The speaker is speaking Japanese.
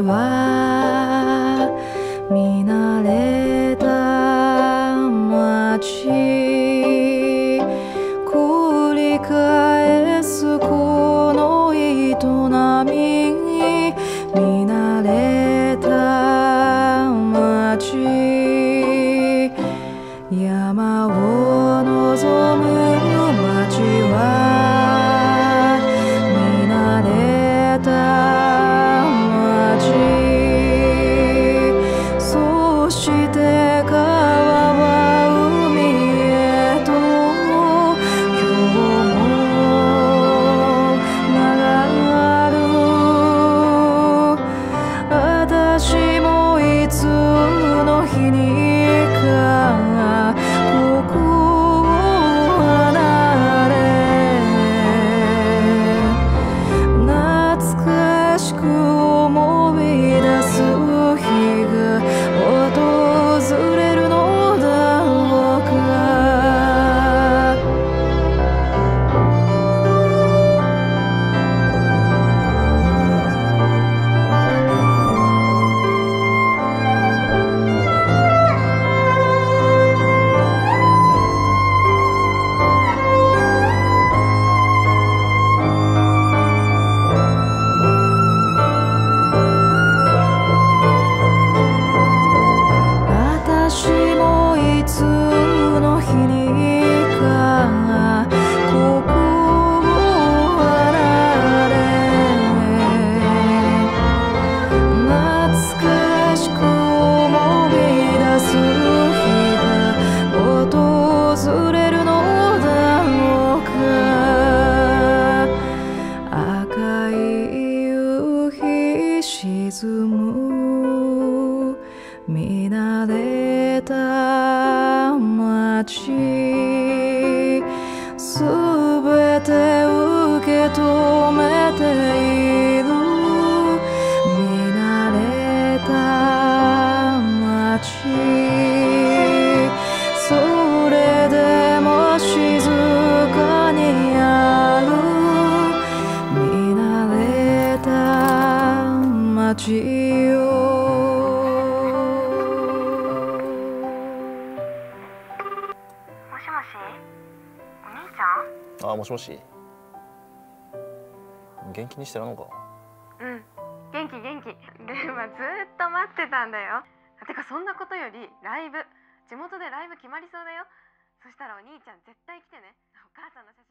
は見慣れた街繰り返すこの営み。に見慣れた街山を望むむ見慣れた街。街よもしもし。お兄ちゃんあもしもし。元気にしてるのか？うん。元気元気。ルーはずーっと待ってたんだよ。あてかそんなことよりライブ。地元でライブ決まりそうだよ。そしたらお兄ちゃん絶対来てね。お母さんの写